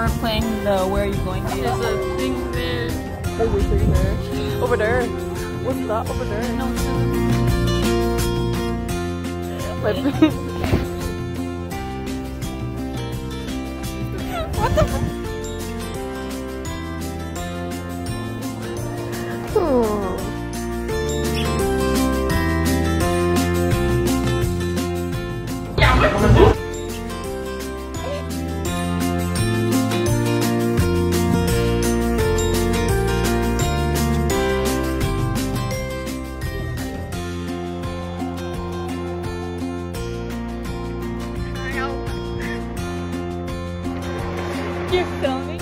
we're playing the Where Are You Going game. There's a thing there. There's a thing there. Over there. What's that over there? No, it's Like, What the fuck? You're filming?